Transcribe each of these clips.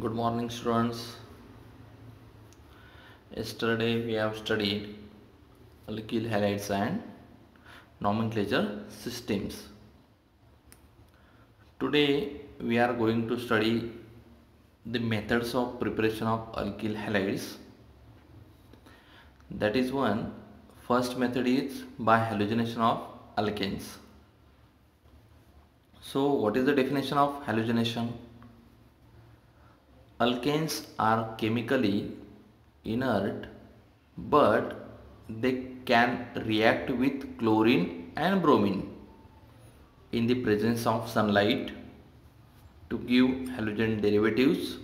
Good morning, students. Yesterday we have studied alkyl halides and nomenclature systems. Today we are going to study the methods of preparation of alkyl halides. That is one. First method is by halogenation of alkanes. So, what is the definition of halogenation? Alkanes are chemically inert but they can react with chlorine and bromine in the presence of sunlight to give halogen derivatives.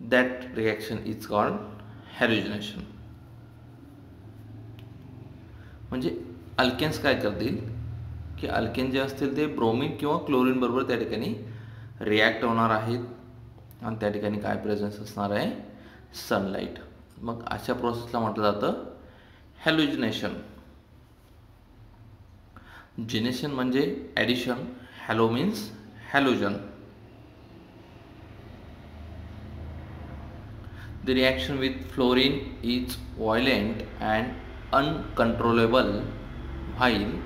That reaction is called halogenation. म्हणजे alkanes काय करतील की alkane जे असतील ते bromine किंवा chlorine बरोबर त्या ठिकाणी रिॲक्ट होणार आहेत आणि त्या ठिकाणी काय प्रेझेन्स असणार आहे? सनलाईट मग अशा प्रोसेसला म्हटलं जातं हॅलोजिनेशन जिनेशन म्हणजे addition halo means halogen the reaction with fluorine is violent and uncontrollable while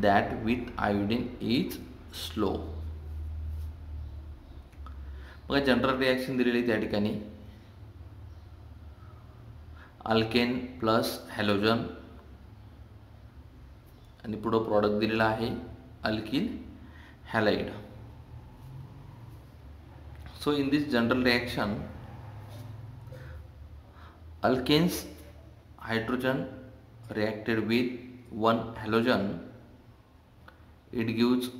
that with iodine is slow मग जनरल रिॲक्शन दिलेली त्या ठिकाणी. अल्केन प्लस हॅलोजन आणि पुढं प्रॉडक्ट दिलेला आहे alkyl halide so in this general reaction alkanes hydrogen reacted with one halogen. It gives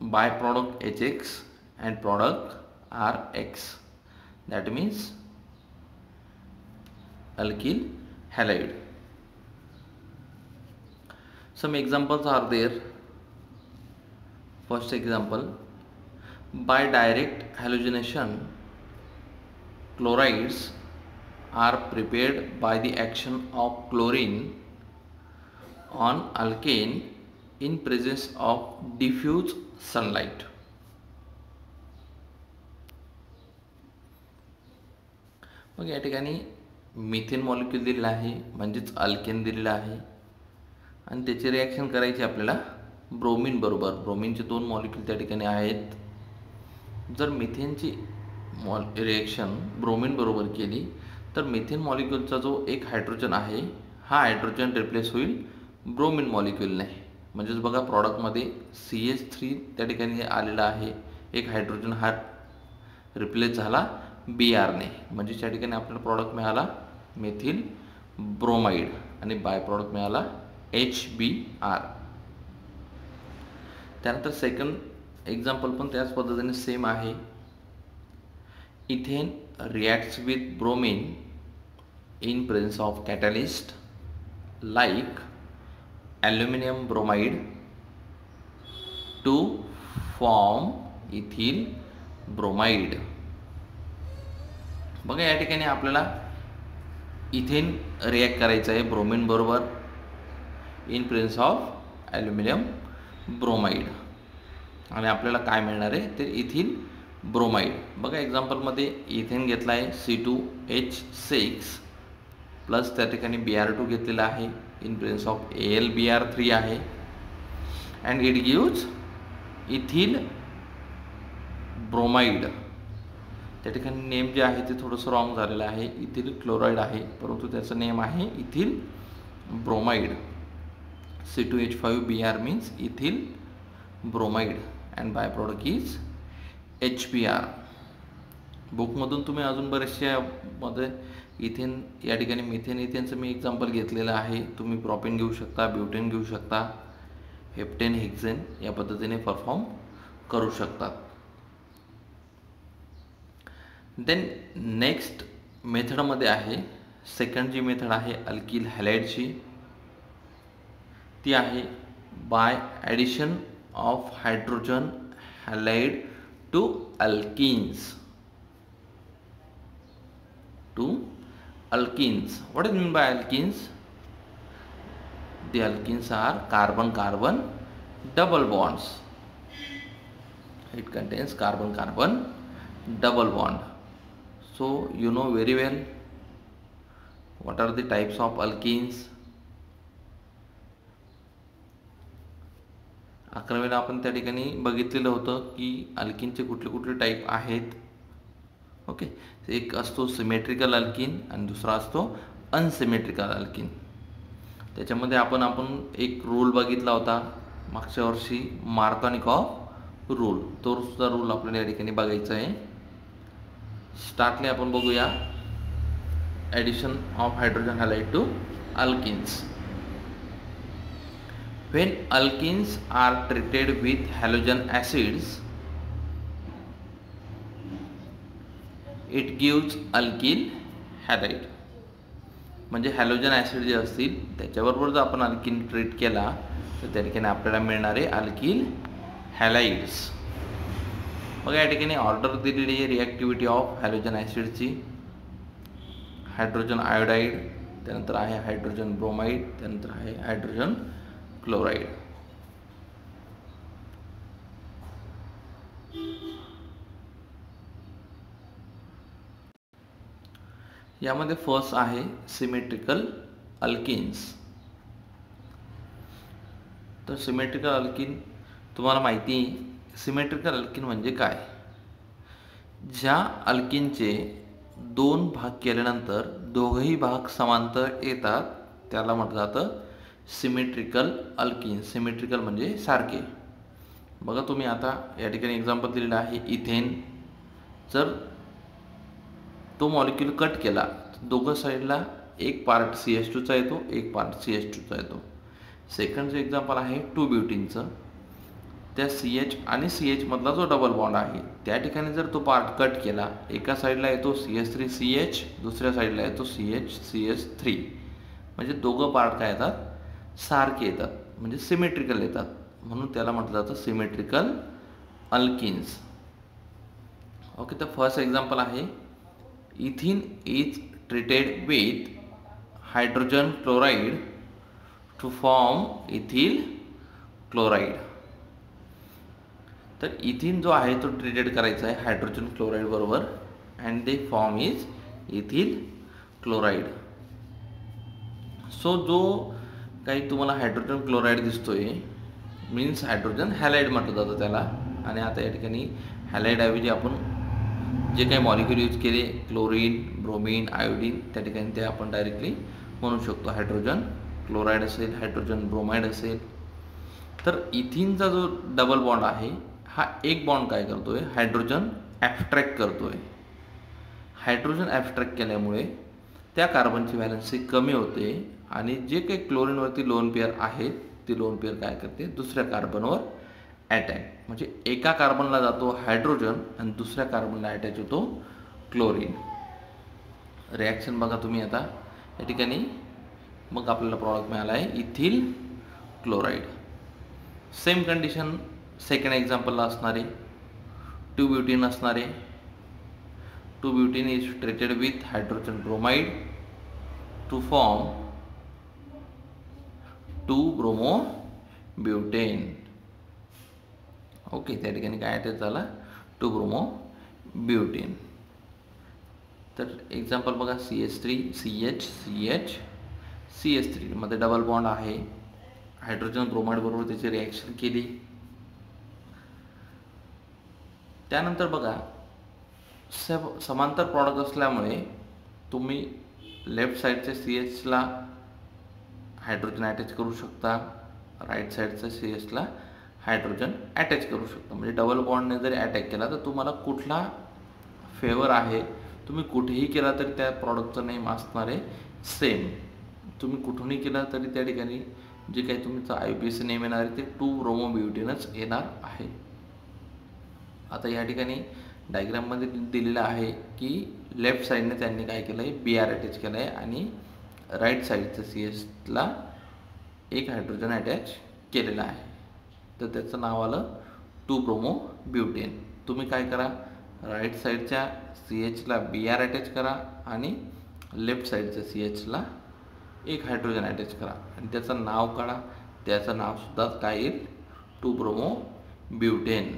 byproduct hx and product rx that means alkyl halide. Some examples are there. First example by direct halogenation chlorides are prepared by the action of chlorine on alkane in presence of diffuse sunlight. मग या ठिकाणी methane molecule दिलेला आहे म्हणजेच alkane दिलेला आहे. आणि त्याची रिॲक्शन करायची आपल्याला ब्रोमिन बरोबर. ब्रोमिनचे दोन मॉलिक्यूल त्या ठिकाणी आहेत. जर मिथेनची मॉल रिॲक्शन ब्रोमिन बरोबर केली तर मिथेन मॉलिक्यूलचा जो एक हायड्रोजन आहे हा हायड्रोजन रिप्लेस होईल ब्रोमिन मॉलिक्यूलने म्हणजेच बघा प्रॉडक्टमध्ये सी एच थ्री त्या ठिकाणी आलेला आहे. एक हायड्रोजन हा रिप्लेस झाला. बी आरने म्हणजे या ठिकाणी आपल्याला प्रॉडक्ट मिळाला मेथिल ब्रोमाइड आणि बाय प्रॉडक्ट मिळाला एच बी आर त्यानंतर सेकंड एक्झाम्पल पण त्याच पद्धतीने सेम आहे. Ethane reacts with bromine in presence of catalyst like aluminium bromide to form ethyl bromide बघा या ठिकाणी आपल्याला इथेन रिॲक्ट करायचं आहे ब्रोमिन बरोबर. In presence of aluminium bromide आणि आपल्याला काय मिळणार आहे? ते इथिन ब्रोमाइड बघा एक्झाम्पलमध्ये इथेन घेतला आहे C two H six plus त्या ठिकाणी बी आर टू घेतलेला आहे. In presence of A L B R three आहे. And it gives ethene bromide त्या ठिकाणी नेम जे आहे ते थोडंसं रॉंग झालेलं आहे. इथील क्लोराईड आहे. परंतु त्याचं नेम आहे ethyl bromide C two H five B R means ethyl bromide and by product is H P R बुकमधून तुम्ही अजून बरेचशा मध्ये इथेन या ठिकाणी मिथेन इथेनचं मी एक्झाम्पल घेतलेलं आहे. तुम्ही प्रॉपिन घेऊ शकता ब्युटेन घेऊ शकता हेप्टेन हेक्झेन या पद्धतीने परफॉर्म करू शकतात देन नेक्स्ट मेथडमध्ये आहे सेकंड जी मेथड आहे अल्किल हॅलाइडची ती आहे by addition of hydrogen halide to alkenes to alkenes what is mean by alkenes the alkenes are carbon carbon double bonds it contains carbon carbon double so you know very well what are the types of alkenes. अकरावीला आपण त्या ठिकाणी बघितलेलं होतं की अल्किनचे कुठले कुठले type आहेत. ओके एक असतो सिमेट्रिकल अल्किन आणि दुसरा असतो अनसिमेट्रिकल अल्किन त्याच्यामध्ये आपण आपण एक रूल बघितला होता मागच्या वर्षी मार्कॉनिकॉफ रूल तो सुद्धा रूल आपल्याला या ठिकाणी बघायचा आहे. स्टार्टने आपण बघूया. Addition of hydrogen halide to alkenes when alkenes are treated with halogen acids it gives alkyl halide. म्हणजे हॅलोजन ॲसिड जे असतील त्याच्याबरोबर जर आपण अल्किन ट्रीट केला तर त्या ठिकाणी आपल्याला मिळणारे अल्किल हॅलाईड्स मग या ठिकाणी ऑर्डर दिलेली आहे रिॲक्टिव्हिटी ऑफ हॅलोजन ॲसिडची हायड्रोजन आयोडाईड त्यानंतर आहे हायड्रोजन ब्रोमाईड त्यानंतर आहे हायड्रोजन क्लोराईड यामध्ये फर्स्ट आहे सिमेट्रिकल अल्किन्स तर सिमेट्रिकल अल्किन तुम्हाला माहिती सिमेट्रिकल अल्किन म्हणजे काय? ज्या अल्किनचे दोन भाग केल्यानंतर दोघंही भाग समांतर येतात त्याला म्हटलं जातं सिमेट्रिकल अल्किन सिमेट्रिकल म्हणजे सारखे. बघा तुम्ही आता या ठिकाणी एक्झाम्पल दिलेलं आहे इथेन. जर तो मॉलिक्यूल कट केला दोघं साईडला एक पार्ट सी एच टूचा येतो एक पार्ट सी एच टूचा येतो. सेकंडचं एक्झाम्पल आहे टू ब्युटीनचं त्या सी एच आणि सी एचमधला जो डबल बॉन्ड आहे त्या ठिकाणी जर तो पार्ट कट केला एका साईडला येतो C H three C H दुसऱ्या साईडला येतो C H C H three म्हणजे दोघं पार्ट काय येतात? सारखे येतात. म्हणजे सिमेट्रिकल येतात. म्हणून त्याला म्हटलं जातं सिमेट्रिकल अल्किन्स ओके तर फर्स्ट एक्झाम्पल आहे ethene is treated with hydrogen chloride to form ethyl chloride तर इथिन जो आहे तो ट्रीटेड करायचा आहे हायड्रोजन क्लोराईड बरोबर. And they form is ethene chloride so जो काही तुम्हाला हायड्रोजन क्लोराईड दिसतोय मीन्स हायड्रोजन हॅलाईड म्हटलं जातं त्याला. आणि आता या ठिकाणी हॅलाईडऐवजी आपण जे काही मॉलिक्युल यूज केले क्लोरीन ब्रोमीन आयोडीन त्या ठिकाणी ते आपण डायरेक्टली म्हणू शकतो हायड्रोजन क्लोराईड असेल हायड्रोजन ब्रोमाइड असेल. तर इथिनचा जो डबल बॉन्ड आहे हा एक बॉन्ड काय करतो आहे हायड्रोजन ॲबस्ट्रॅक्ट आहे हायड्रोजन ॲबस्ट्रॅक्ट केल्यामुळे त्या कार्बनची व्हॅलन्सी कमी होते आणि जे काही क्लोरीनवरती लोन पेअर आहेत ती लोन पेअर काय करते? दुसऱ्या कार्बनवर अटॅक म्हणजे एका कार्बनला जातो हायड्रोजन आणि दुसऱ्या कार्बनला अटॅच होतो क्लोरीन रिॲक्शन बघा तुम्ही आता. या ठिकाणी मग आपल्याला प्रॉडक्ट मिळाला आहे ethyl chloride same condition second एक्झाम्पलला असणारे टू ब्युटीन असणारे two butene is treated with hydrogen bromide to form two bromo butane okay त्या ठिकाणी काय अटॅच झाला? टू ब्रोमो ब्युटेन तर एक्झाम्पल बघा C H three C H C H C H थ्रीमध्ये double bond आहे. Hydrogen bromide बरोबर त्याची reaction केली. त्यानंतर बघा सब समांतर प्रॉडक्ट असल्यामुळे तुम्ही लेफ्ट साईडच्या सी एचला हायड्रोजन अटॅच करू शकता राईट साईडचं सी एचला हायड्रोजन अटॅच करू शकता. म्हणजे डबल बॉन्डने जरी अटॅक केला तर तुम्हाला कुठला फेवर आहे तुम्ही कुठेही केला तरी त्या प्रॉडक्टचं नेम असणार आहे सेम तुम्ही कुठूनही केला तरी त्या ठिकाणी जे काही तुमचं आय पी एस नेम येणार आहे ते टू रोमो ब्युटीनच येणार आहे. आता या ठिकाणी डायग्राममध्ये दिलेलं आहे की लेफ्ट साईडने त्यांनी काय केलं आहे बी आर अटॅच केलं आहे आणि राईट साईडचं सी एसला एक हायड्रोजन अटॅच केलेलं आहे. तर त्याचं नाव आलं टू ब्रोमो ब्युटेन तुम्ही काय करा? राईट साईडच्या सी एचला बी आर अटॅच करा आणि लेफ्ट साईडच्या सी एचला एक हायड्रोजन अटॅच करा. आणि त्याचं नाव काढा. त्याचं नावसुद्धा काय येईल? टू ब्रोमो ब्युटेन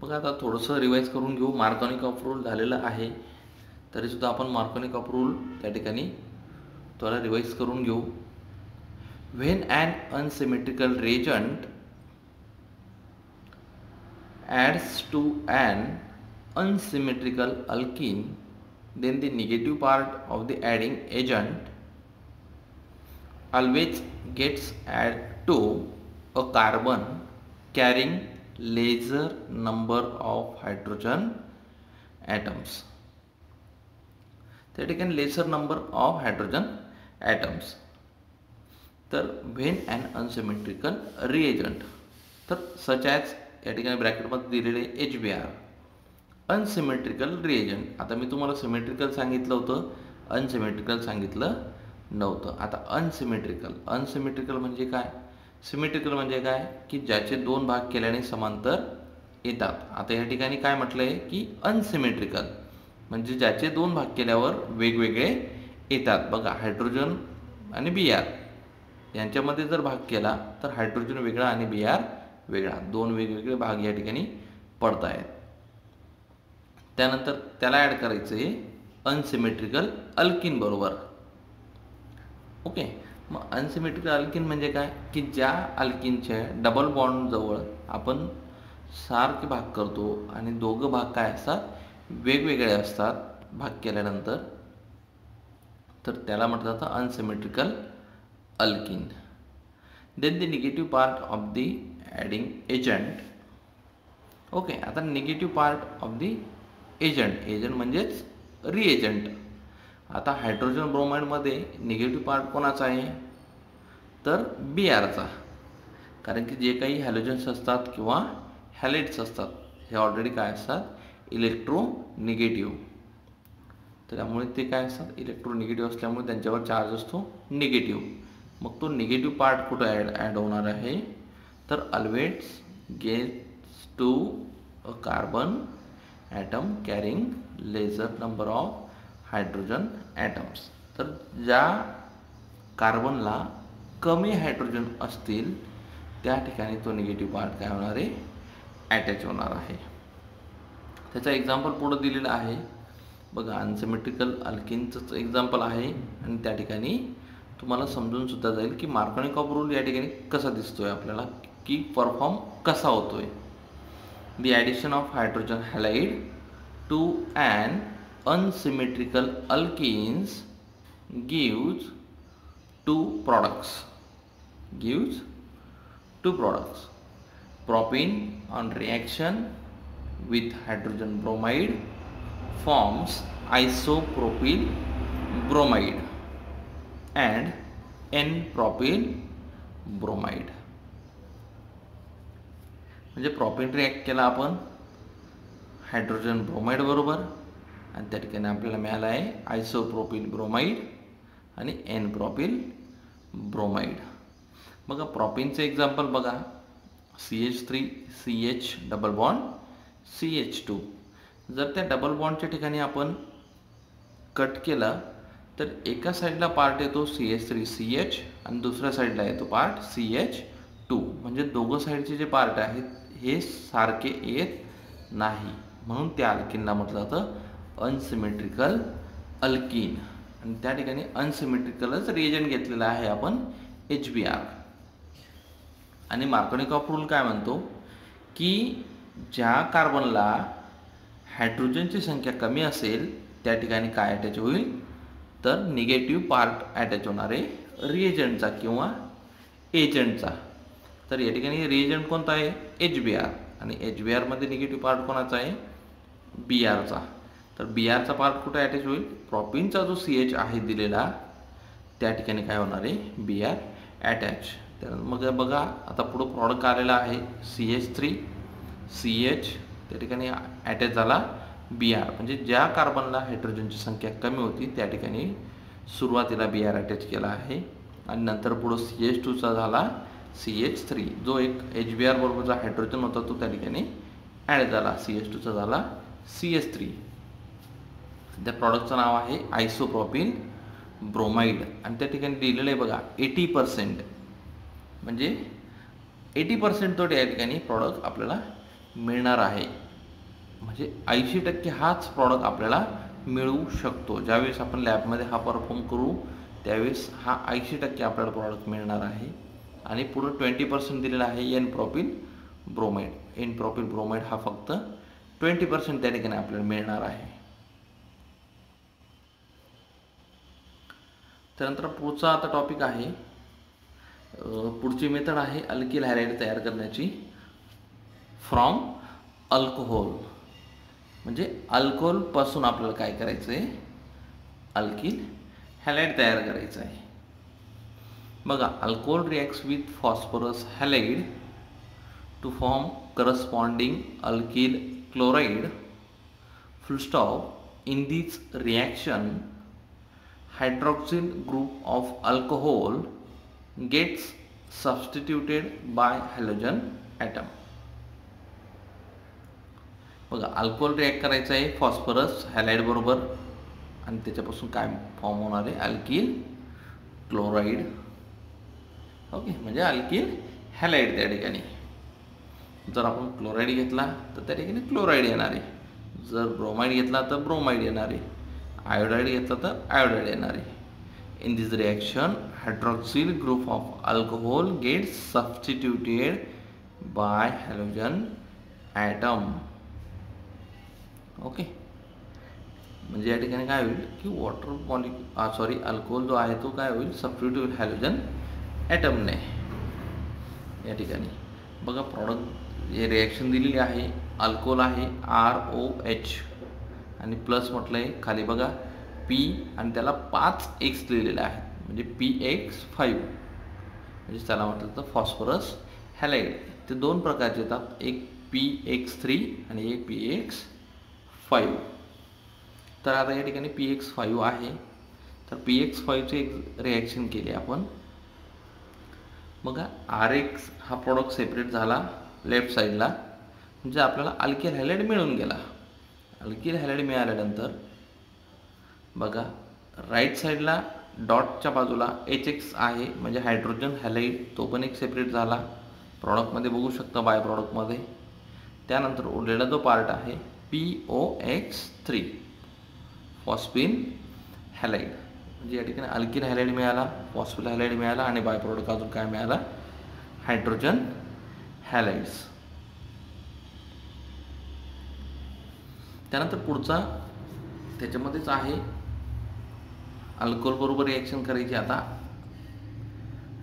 बघा आता थोडंसं रिवाईज करून घेऊ. मार्कॉनिक अप्रूव्हल झालेलं आहे. तरीसुद्धा आपण मार्कॉनिक अप्रूव्हल त्या ठिकाणी थोडा रिवाईज करून घेऊ. When and unsymmetrical reagent adds to and unsymmetrical alkene then the negative part of the adding agent always gets added to a carbon carrying lesser number of hydrogen atoms. त्या ठिकाणी lesser number of hydrogen atoms तर when and unsymmetrical reagent तर such as या ठिकाणी ब्रॅकेटमध्ये दिलेले H B R unsymmetrical reagent आता मी तुम्हाला सिमेट्रिकल सांगितलं होतं. अनसिमेट्रिकल सांगितलं नव्हतं. आता अनसिमेट्रिकल अनसिमेट्रिकल म्हणजे काय? सिमेट्रिकल म्हणजे काय? की ज्याचे दोन भाग केल्याने समांतर येतात. आता या ठिकाणी काय म्हटलं आहे की अनसिमेट्रिकल म्हणजे ज्याचे दोन भाग केल्यावर वेगवेगळे येतात. बघा हायड्रोजन आणि बी आर यांच्यामध्ये जर भाग केला तर हायड्रोजन वेगळा आणि बी आर वेगळा. दोन वेगवेगळे भाग या ठिकाणी पडत आहेत त्यानंतर त्याला ॲड करायचं आहे अनसिमेट्रिकल अल्किन बरोबर. ओके मग अनसिमेट्रिकल अल्किन म्हणजे काय? की ज्या अल्किनच्या डबल बॉन्डजवळ आपण सारखे भाग करतो आणि दोघं भाग काय असतात? वेगवेगळे असतात भाग केल्यानंतर. तर त्याला म्हटलं जातं unsymmetrical alkene then the negative part of the adding agent okay आता negative part of the agent agent म्हणजेच रिएजंट आता हायड्रोजन ब्रोमाइडमध्ये निगेटिव्ह पार्ट कोणाचा आहे? तर बी आरचा कारण की जे काही हॅलोजन्स असतात किंवा हॅलेट्स असतात हे ऑलरेडी काय असतात? इलेक्ट्रो निगेटिव्ह त्यामुळे ते काय असतात? इलेक्ट्रो निगेटिव्ह असल्यामुळे त्यांच्यावर चार्ज असतो निगेटिव्ह मग तो निगेटिव्ह पार्ट कुठं ॲड ॲड होणार आहे? तर always gets to a carbon atom carrying lesser number of hydrogen atoms. तर ज्या कार्बनला कमी हायड्रोजन असतील त्या ठिकाणी तो निगेटिव्ह पार्ट काय होणार आहे? ॲटॅच होणार आहे. त्याचा एक्झाम्पल पुढं दिलेलं आहे. बघा अनसिमेट्रिकल अल्किनचंच एक्झाम्पल आहे. आणि त्या ठिकाणी तुम्हाला समजून सुद्धा जाईल की मार्कॉनिक ऑफ रूल या ठिकाणी कसा दिसतो आहे आपल्याला की परफॉर्म कसा होतो आहे the addition of hydrogen halide to and unsymmetrical alkenes gives two products gives two products propene on reaction with hydrogen bromide forms isopropyl bromide and n-propyl bromide म्हणजे प्रॉपिन रिॲक्ट केला आपण हायड्रोजन ब्रोमाइड बरोबर आणि त्या ठिकाणी आपल्याला मिळालं आहे आयसोप्रोपिल ब्रोमाइड आणि एन प्रॉपिल ब्रोमाइड बघा प्रॉपिनचं एक्झाम्पल बघा. C H three C H double bond C H two जर त्या डबल बॉन्डच्या ठिकाणी आपण कट केला तर एका साईडला पार्ट येतो C H three C H आणि दुसऱ्या साईडला येतो पार्ट सी एच टू म्हणजे दोघं साईडचे जे पार्ट आहेत हे सारखे येत नाही. म्हणून त्या अल्किनला म्हटलं जातं अनसिमेट्रिकल अल्किन आणि त्या ठिकाणी अनसिमेट्रिकलच रिएजन घेतलेला आहे आपण एच बी आर आणि मार्कोनिकॉफ रूल काय म्हणतो? की ज्या कार्बनला हायड्रोजनची संख्या कमी असेल त्या ठिकाणी काय अटॅच होईल? तर निगेटिव्ह पार्ट अटॅच होणार आहे रिएजंटचा किंवा एजंटचा तर या ठिकाणी रिएजंट कोणता आहे? एच बी आर आणि एच बी आरमध्ये निगेटिव्ह पार्ट कोणाचा आहे? बी आरचा तर बी आरचा पार्ट कुठे ॲटॅच होईल? प्रॉपिनचा जो सी एच आहे दिलेला त्या ठिकाणी काय होणार आहे? बी आर ॲटॅच तर मग बघा आता पुढं प्रॉडक्ट आलेला आहे C H three C H त्या ठिकाणी ॲटॅच झाला बी आर म्हणजे ज्या कार्बनला हायड्रोजनची संख्या कमी होती त्या ठिकाणी सुरुवातीला बी आर अटॅच केला आहे. आणि नंतर पुढं सी एच टूचा झाला सी एच थ्री जो एक एच बी आर बरोबरचा हायड्रोजन होता तो त्या ठिकाणी ॲड झाला. सी एच टूचा झाला सी एच थ्री त्या प्रॉडक्टचं नाव आहे आयसोप्रॉपिन ब्रोमाइड आणि त्या ठिकाणी दिलेलं आहे बघा एटी पर्सेंट म्हणजे एटी पर्सेंट तो त्या ठिकाणी प्रॉडक्ट आपल्याला मिळणार आहे. म्हणजे ऐंशी टक्के हाच प्रॉडक्ट आपल्याला मिळू शकतो. ज्यावेळेस आपण लॅबमध्ये हा परफॉर्म करू त्यावेळेस हा ऐंशी टक्के आपल्याला प्रॉडक्ट मिळणार आहे. आणि पुढं ट्वेंटी पर्सेंट दिलेला आहे n propene bromide n propene bromide हा फक्त ट्वेंटी पर्सेंट त्या ठिकाणी आपल्याला मिळणार आहे. त्यानंतर पुढचा आता टॉपिक आहे पुढची मेथड आहे अल्किल हॅलाइड तयार करण्याची. फ्रॉम अल्कोहोल म्हणजे अल्कोहोलपासून आपल्याला काय करायचं आहे अल्किल हॅलाइड तयार करायचं आहे बघा alcohol reacts with phosphorus halide to form corresponding alkyl chloride full stop in this reaction hydroxyl group of alcohol gets substituted by halogen atom. बघा अल्कोहोल रिॲक्ट करायचं आहे फॉस्फरस हॅलाइड बरोबर. आणि त्याच्यापासून काय फॉर्म होणार आहे? अल्किल क्लोराईड ओके म्हणजे अल्किल हॅलाइड त्या ठिकाणी. जर आपण क्लोराईड घेतला तर त्या ठिकाणी क्लोराईड येणार आहे. जर ब्रोमाईड घेतला तर ब्रोमाईड येणार आहे. घेतला तर आयोडाईड येणार आहे. In this reaction hydroxyl group of alcohol get substituted by halogen atom okay या वॉटर मॉलिक्यू सॉरी अल्कोहोल जो आहे तो काय होईल? सबस्टिट्यूट हॅलोजन ॲटमने या रिॲक्शन दिलेली आहे. अल्कोहोल आहे. आर ओ एच आणि प्लस म्हटलं आहे खाली बघा पी आणि त्याला पाच एक्स लिहिलेले आहेत. म्हणजे पी एक्स फाईव्ह म्हणजे त्याला म्हटलं तर फॉस्फरस हॅलाईड ते दोन प्रकारचे येतात एक पी एक्स थ्री आणि एक पी एक्स फाईव्ह तर आता या ठिकाणी पी एक्स फाईव्ह आहे. तर पी एक्स फाईव्हची एक रिॲक्शन केली आपण. बघा आर एक्स हा प्रोडक्ट सेपरेट झाला लेफ्ट साईडला म्हणजे आपल्याला अल्किल हॅलाईड मिळून गेला. अल्किल हॅलाइड मिळाल्यानंतर बघा राईट साईडला डॉटच्या बाजूला एच एक्स आहे म्हणजे हायड्रोजन हॅलाइड तो पण एक सेपरेट झाला. प्रॉडक्टमध्ये बघू शकता बाय प्रॉडक्टमध्ये त्यानंतर उरलेला जो पार्ट आहे P O X three phosphine halide म्हणजे या ठिकाणी अल्किन हॅलाइड मिळाला फॉस्फिल हॅलाइड मिळाला आणि बाय प्रॉडक्ट अजून काय मिळाला? हायड्रोजन हॅलाईड्स त्यानंतर पुढचा त्याच्यामध्येच आहे अल्कोहोल बरोबर रिॲक्शन करायची आता.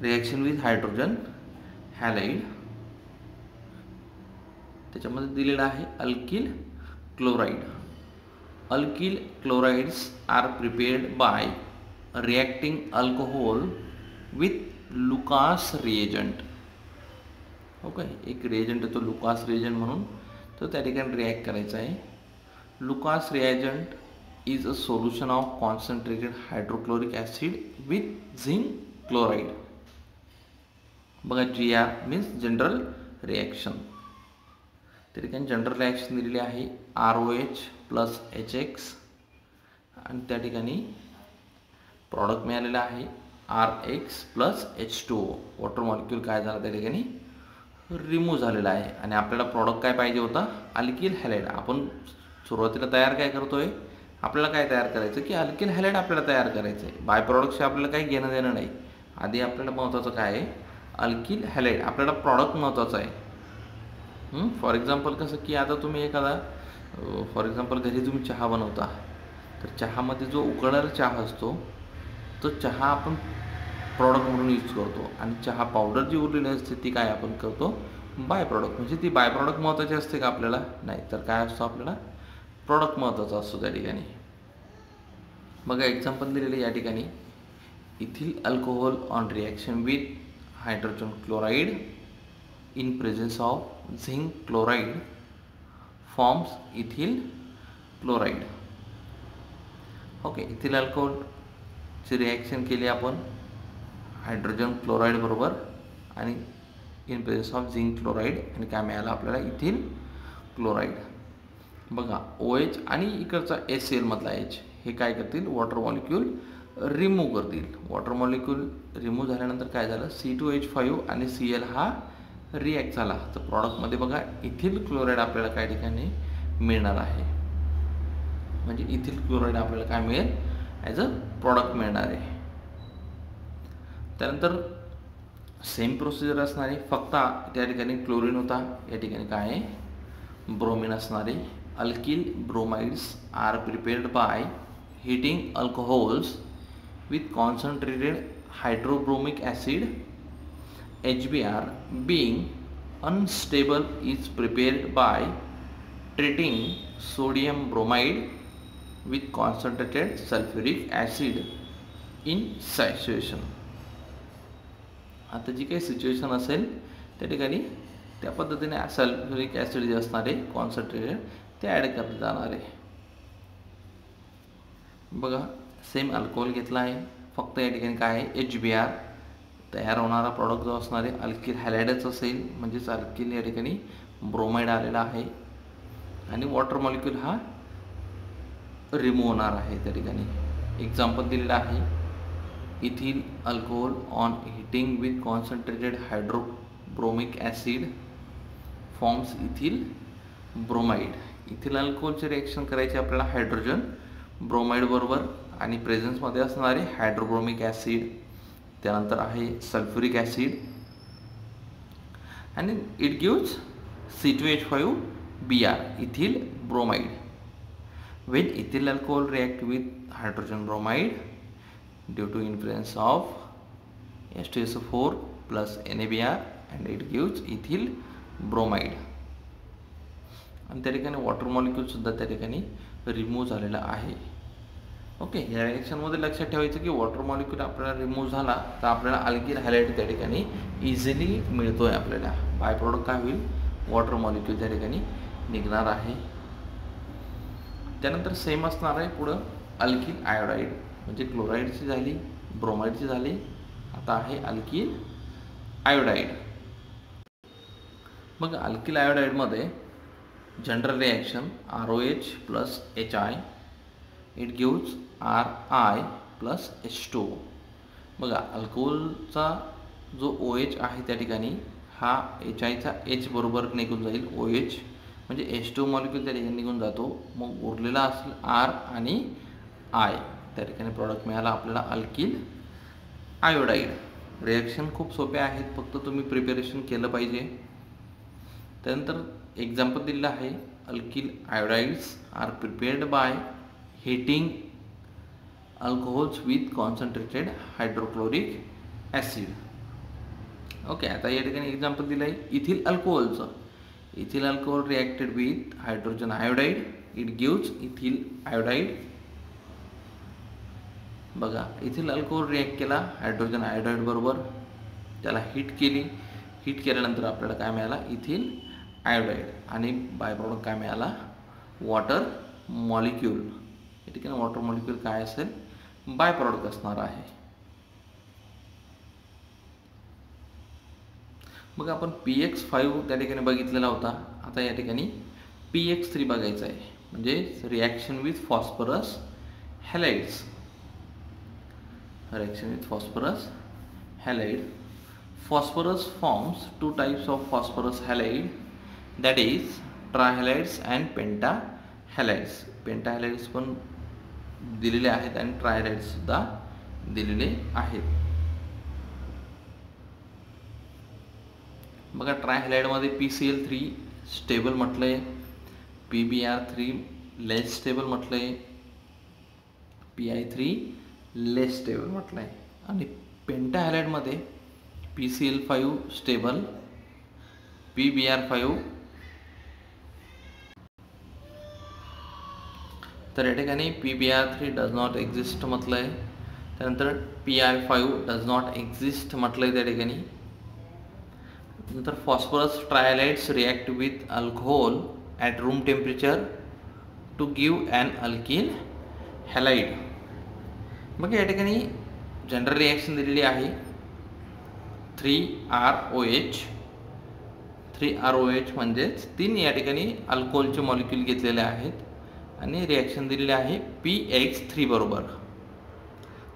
रिॲक्शन विथ हायड्रोजन हॅलाइड त्याच्यामध्ये दिलेलं आहे alkyl chloride alkyl chlorides are prepared by reacting alcohol with Lucas reagent okay एक रिएजंट येतो लुकास रिएजंट म्हणून. तो त्या ठिकाणी रिॲक्ट करायचा आहे. Lucas reagent is a solution of concentrated hydrochloric acid with zinc chloride बघा G R means general reaction त्या ठिकाणी जनरल रिॲक्शन दिलेली आहे. R O H plus H X आणि त्या ठिकाणी प्रॉडक्ट मिळालेलं आहे. R X plus H two O water molecule काय झालं? त्या ठिकाणी रिमूव्ह झालेला आहे. आणि आपल्याला प्रॉडक्ट काय पाहिजे होता? अल्किल हॅलाइड आपण सुरुवातीला तयार काय करतो आहे आपल्याला काय तयार करायचं? की अल्किल हॅलाइड आपल्याला तयार करायचं आहे बाय प्रॉडक्टशी आपल्याला काही घेणं देणं नाही. आधी आपल्याला महत्त्वाचं काय आहे? अल्किल हॅलाइड आपल्याला प्रॉडक्ट महत्त्वाचं आहे. फॉर एक्झाम्पल कसं की आता तुम्ही एखादा फॉर एक्झाम्पल घरी तुम्ही चहा बनवता. तर चहामध्ये जो उकळणारा चहा असतो तो चहा आपण प्रॉडक्ट म्हणून यूज करतो. आणि चहा पावडर जी उरलेली असते ती काय आपण करतो? बाय प्रॉडक्ट म्हणजे ती बाय प्रॉडक्ट महत्त्वाची असते का आपल्याला? नाही. तर काय असतो आपल्याला? प्रॉडक्ट महत्त्वाचा असतो त्या ठिकाणी. बघा एक्झाम्पल दिलेले या ठिकाणी. Ethyl alcohol on reaction with hydrogen chloride in presence of zinc chloride forms ethyl chloride okay ethyl अल्कोहोलची reaction केली आपण. हायड्रोजन क्लोराईड बरोबर आणि in presence of zinc chloride आणि काय मिळालं आपल्याला इथिल क्लोराईड बघा ओ एच आणि इकडचा एस एलमधला एच हे काय करतील? वॉटर मॉलिक्यूल रिमूव्ह करतील. वॉटर मॉलिक्यूल रिमूव्ह झाल्यानंतर काय झालं? सी टू एच फाईव्ह आणि सी एल हा रिॲक्ट झाला. तर प्रॉडक्टमध्ये बघा इथिल क्लोराईड आपल्याला काय ठिकाणी मिळणार आहे. म्हणजे इथिल क्लोराईड आपल्याला काय मिळेल? ॲज अ प्रॉडक्ट मिळणार आहे. त्यानंतर सेम प्रोसिजर असणारी फक्त त्या ठिकाणी क्लोरीन होता या ठिकाणी काय आहे? ब्रोमिन असणारे alkyl bromides are prepared by heating alcohols with concentrated hydrobromic acid. HBr being unstable is prepared by treating sodium bromide with concentrated sulfuric acid in saturation. आता जी काही सिच्युएशन असेल त्या ठिकाणी त्या पद्धतीने सल्फ्युरिक ॲसिड जे असणार आहे कॉन्सन्ट्रेटेड ते ॲड करत जाणार आहे. बघा सेम अल्कोहोल घेतला आहे. फक्त या ठिकाणी काय आहे? एच बी आर तयार होणारा प्रॉडक्ट जो असणार आहे अल्किल हॅलायडच असेल. म्हणजेच अल्किल या ठिकाणी ब्रोमाइड आलेला आहे. आणि वॉटर मॉलिक्यूल हा रिमूव्ह होणार आहे त्या ठिकाणी. एक्झाम्पल दिलेलं आहे. Ethyl alcohol on heating with concentrated hydrobromic acid forms ethyl bromide ethyl अल्कोहोलचे रिॲक्शन करायचे आपल्याला हायड्रोजन ब्रोमाइडबरोबर आणि प्रेझन्समध्ये असणारे हायड्रोब्रोमिक ॲसिड त्यानंतर आहे सल्फ्युरिक ॲसिड आणि it gives C two H five B R ethyl bromide when ethyl alcohol react with hydrogen bromide due to influence of S two S four plus N A B R and it gives ethyl bromide आणि त्या ठिकाणी water मॉलिक्यूलसुद्धा त्या ठिकाणी remove झालेला आहे. Okay या रिॲक्शनमध्ये लक्षात ठेवायचं की वॉटर मॉलिक्यूल आपल्याला रिमूव्ह झाला तर आपल्याला अल्किल हायलाईट त्या ठिकाणी इझिली मिळतो आहे आपल्याला. बाय प्रॉडक्ट काय होईल? वॉटर मॉलिक्यूल त्या ठिकाणी निघणार आहे. त्यानंतर सेम असणार आहे पुढं अल्किल आयोडाईड म्हणजे क्लोराईडची झाली ब्रोमाईडची झाली. आता आहे अल्किल आयोडाईड मग अल्किल आयोडाईडमध्ये general reaction R O H plus H I it gives R I plus two बघा अल्कोहोलचा जो ओ एच आहे त्या ठिकाणी हा एच आयचा एच बरोबर निघून जाईल. ओ एच म्हणजे एच टू मॉलिक्यूल त्या ठिकाणी निघून जातो. मग उरलेला असेल आर आणि आय त्या ठिकाणी प्रॉडक्ट मिळाला आपल्याला अल्किल आयोडाईड रिॲक्शन खूप सोपे आहेत. फक्त तुम्ही प्रिपेरेशन केलं पाहिजे. त्यानंतर एक्झाम्पल दिलेलं आहे. Alkyl iodides are prepared by heating alcohols with concentrated hydrochloric acid okay आता या ठिकाणी एक्झाम्पल दिलं आहे ethyl अल्कोहोलचं ethyl alcohol reacted with hydrogen iodide it gives ethyl iodide बघा इथिल अल्कोहोल रिॲक्ट केला हायड्रोजन आयोडाईड बरोबर. त्याला हीट केली. हीट केल्यानंतर आपल्याला काय मिळाला? इथिल आयोडाईड आणि बाय प्रॉडक्ट काय मिळाला? वॉटर मॉलिक्यूल या ठिकाणी वॉटर मॉलिक्यूल काय असेल? बाय प्रॉडक्ट असणार आहे. मग आपण पी एक्स फाईव्ह त्या ठिकाणी बघितलेला होता. आता या ठिकाणी पी एक्स थ्री बघायचं आहे. म्हणजे reaction with phosphorus halides reaction with phosphorus halide phosphorus forms two types of phosphorus halide that and penta and penta pentahalides पण दिलेले आहेत आणि ट्रायहॅलाइड्ससुद्धा दिलेले आहेत. बघा ट्रायहॅलाइडमध्ये P C L three stable म्हटलं आहे P B R three less stable म्हटलं आहे P I three less stable म्हटलं आहे आणि पेंटाहॅलाइडमध्ये P C L five stable P B R five तर या ठिकाणी P B R three does not exist म्हटलं आहे त्यानंतर P R five does not exist म्हटलं आहे त्या ठिकाणी. नंतर phosphorus trihalides react with alcohol at room temperature to give an alkyl halide मग या ठिकाणी जनरल रिॲक्शन दिलेली आहे. Three R O H three R O H म्हणजेच तीन या ठिकाणी अल्कोहोलचे मॉलिक्यूल घेतलेले आहेत. आणि रिॲक्शन दिलेले आहे पी एक्स थ्री बरोबर.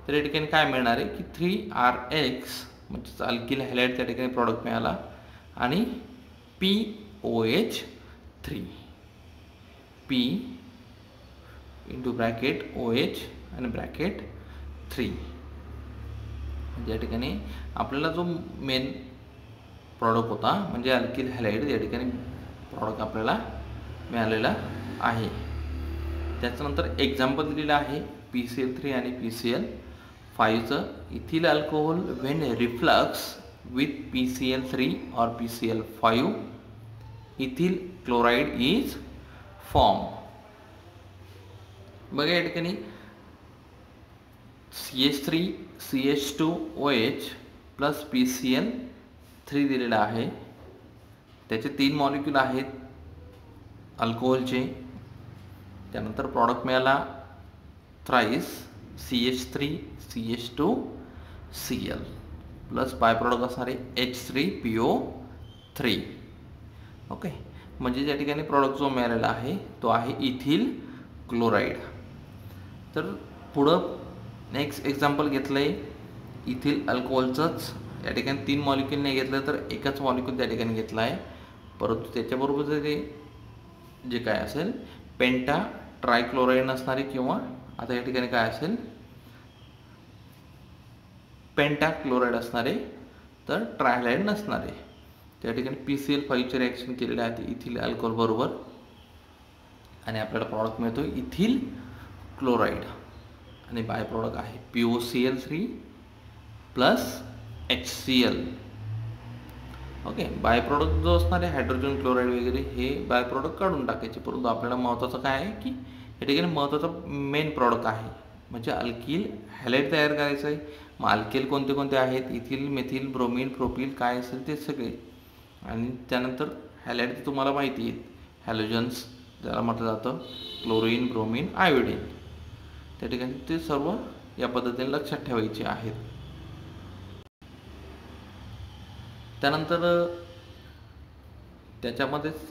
तर या ठिकाणी काय मिळणार आहे की थ्री आर एक्स म्हणजेच अल्किल हायलाईट त्या ठिकाणी प्रॉडक्ट मिळाला. आणि P O H three P into bracket O H आणि ब्रॅकेट थ्री या ठिकाणी आपल्याला जो मेन प्रॉडक्ट होता म्हणजे अल्किल हॅलाईड या ठिकाणी प्रॉडक्ट आपल्याला मिळालेला आहे. त्याच्यानंतर एक्झाम्पल दिलेलं आहे पी सी एल थ्री आणि P C L फाईव्हचं ethyl alcohol when reflux with P C L three और P C L five ethyl chloride is form बघा या ठिकाणी C H three C H two O H plus P C L three दिलेलं आहे. त्याचे तीन molecule आहेत अल्कोहोलचे त्यानंतर प्रॉडक्ट मिळाला thrice C H three C H two C L plus by product असणारे H three P O three okay म्हणजे ज्या ठिकाणी प्रॉडक्ट जो मिळालेला आहे तो आहे इथिल क्लोराईड तर पुढं नेक्स्ट एक्झाम्पल घेतलं आहे इथिल अल्कोहोलचंच या ठिकाणी तीन मॉलिक्यूल नाही घेतलं तर एकच मॉलिक्यूल त्या ठिकाणी घेतला आहे परंतु त्याच्याबरोबर ते जे काय असेल पेंटा ट्रायक्लोराईड नसणारी किंवा आता या ठिकाणी काय असेल? पेंटाक्लोराईड असणारे तर ट्रायलाईड नसणारे. त्या ठिकाणी पी सी एल फाईव्हचे रिॲक्शन केलेले आहे इथिल अल्कोहोल बरोबर. आणि आपल्याला प्रॉडक्ट मिळतो इथिल क्लोराईड आणि बाय प्रॉडक्ट आहे P O C L three plus H C L okay by product जो असणार आहे हायड्रोजन क्लोराईड वगैरे हे बाय प्रॉडक्ट काढून टाकायचे. परंतु आपल्याला महत्त्वाचं काय आहे की या ठिकाणी महत्त्वाचं मेन प्रॉडक्ट आहे. म्हणजे अल्किल हॅलाईट तयार करायचं आहे. मग अल्किल कोणते कोणते आहेत? इथिल मेथिल ब्रोमिन प्रोपिल काय असेल ते सगळे. आणि त्यानंतर हॅलाइड तुम्हाला माहिती आहेत हॅलोजन्स ज्याला म्हटलं जातं क्लोरीन ब्रोमिन आयोडीन त्या ठिकाणी ते सर्व या पद्धतीने लक्षात ठेवायचे आहेत. त्यानंतर त्याच्यामध्येच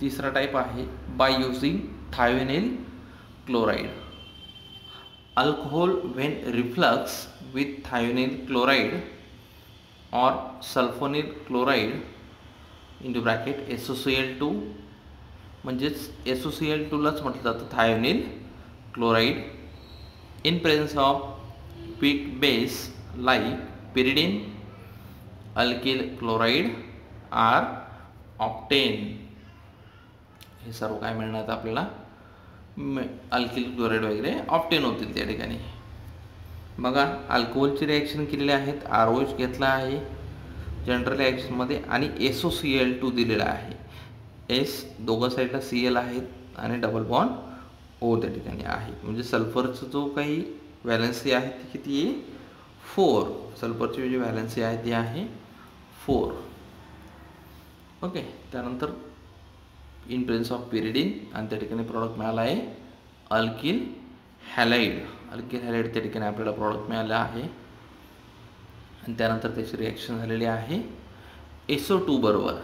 तिसरा टाईप आहे by using thionyl chloride alcohol when reflux with thionyl chloride और sulphonyl chloride into bracket S O C L two म्हणजेच एसोसिएल टूलाच म्हटलं जातं thionyl chloride in presence of weak base like pyridine alkyl chloride are obtain हे सर्व काय मिळणार आपल्याला? अल्किल क्लोराईड वगैरे ऑप्टेन होतील त्या ठिकाणी. बघा अल्कोहोलचे रिॲक्शन केलेले आहेत आर ओ एच घेतला आहे जनरल रिॲक्शनमध्ये आणि S O C L two दिलेला आहे. एस दोघं साईडला सी एल आहेत आणि डबल बॉन ओ त्या ठिकाणी आहे. म्हणजे सल्फरचं जो काही व्हॅलन्सी आहे ती किती आहे? फोर सल्फरची जी व्हॅलन्सी आहे ती आहे फोर. ओके त्यानंतर इन प्रेझन्स ऑफ पिरिडिन आणि त्या ठिकाणी प्रॉडक्ट मिळाला आहे अल्किल हॅलाईड अल्किल हॅलाइड त्या ठिकाणी आपल्याला प्रॉडक्ट मिळालं आहे. आणि त्यानंतर त्याची रिॲक्शन झालेली आहे एसो टू बरोबर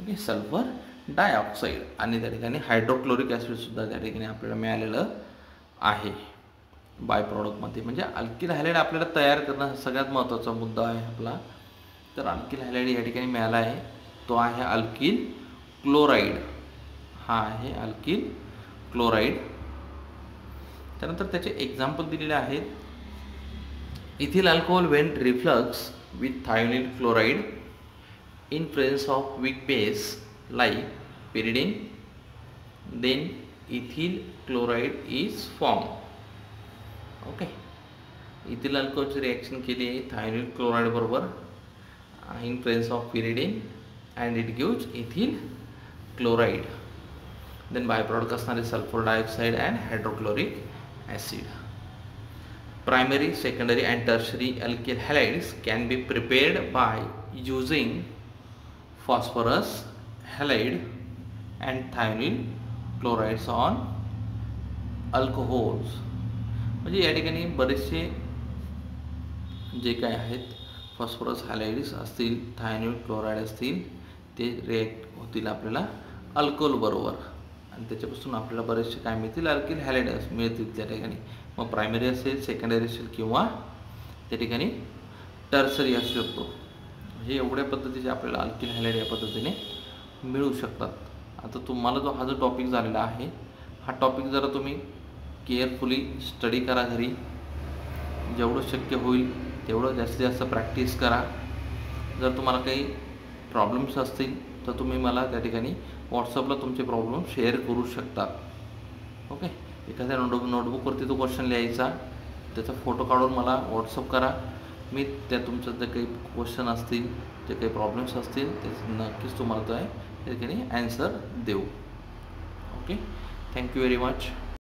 ओके सल्फर डायऑक्साईड आणि त्या ठिकाणी हायड्रोक्लोरिक ॲसिडसुद्धा त्या ठिकाणी आपल्याला मिळालेलं आहे. बाय प्रॉडक्टमध्ये म्हणजे अल्किल हायलाईड आपल्याला तयार करणं हा सगळ्यात महत्त्वाचा मुद्दा आहे आपला. तर अल्किल हायलाईड या ठिकाणी मिळाला आहे. तो आहे अल्किल क्लोराईड हा आहे अल्किल क्लोराईड त्यानंतर त्याचे एक्झाम्पल दिलेले आहेत. Ethyl alcohol when reflux with thionyl chloride in presence of weak base like pyridine then ethyl chloride is form okay. Ethyl अल्कोहोलची reaction केली आहे. थायरॉइड क्लोराईड बरोबर. In presence of pyridine and it gives ethyl chloride then by product असणारे sulphur dioxide and hydrochloric acid primary secondary and tertiary alkyl halides can be prepared by using phosphorus halide and thionyl chlorides on alcohols म्हणजे या ठिकाणी बरेचसे जे काय आहेत phosphorus हॅलाइड्स असतील थायनोइड chloride असतील ते रिॲक्ट होतील आपल्याला अल्कोहोल बरोबर. आणि त्याच्यापासून आपल्याला बरेचसे काय मिळतील? अल्किल हॅलाइड मिळतील त्या ठिकाणी. मग प्रायमरी असेल सेकंडरी असेल किंवा त्या ठिकाणी टर्सरी असू शकतो. हे एवढ्या पद्धतीचे आपल्याला अल्किल हॅलाइड या पद्धतीने मिळू शकतात. आता तुम्हाला जो हा जो टॉपिक झालेला आहे हा टॉपिक जरा तुम्ही केअरफुली स्टडी करा घरी. जेवढं शक्य होईल तेवढं जास्तीत जास्त प्रॅक्टिस करा. जर तुम्हाला काही प्रॉब्लेम्स असतील तर तुम्ही मला त्या ठिकाणी व्हॉट्सअपला तुमचे प्रॉब्लेम शेअर करू शकता. ओके एखाद्या नोट नोटबुकवरती तो क्वेश्चन लिहायचा. त्याचा फोटो काढून मला व्हॉट्सअप करा. मी त्या तुमचं जे काही क्वेश्चन असतील जे काही प्रॉब्लेम्स असतील ते नक्कीच तुम्हाला तो आहे त्या ठिकाणी ॲन्सर देऊ. Okay thank you very much